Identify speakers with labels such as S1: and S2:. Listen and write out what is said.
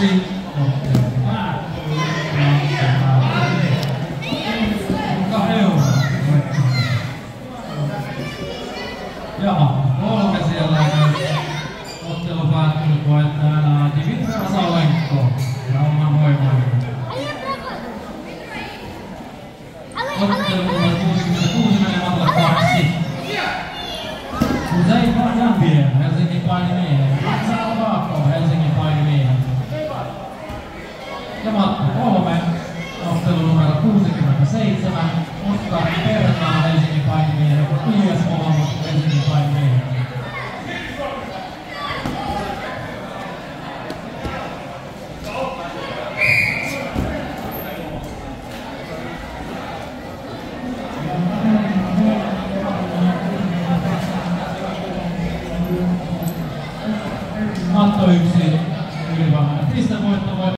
S1: kaksi. Ottelu päättyy. Ja tämä Jukka Euro voittaa. Ja kolme siellä on ottelu päättynyt voittajana Dimitri Asalenko. Rauman voimainen. Ottelu numero 66 menee matkalle kaksi. Usein Jambien, Helsingin painimiehet. Alexander Matto yksi, ylivoimainen pistevoitto.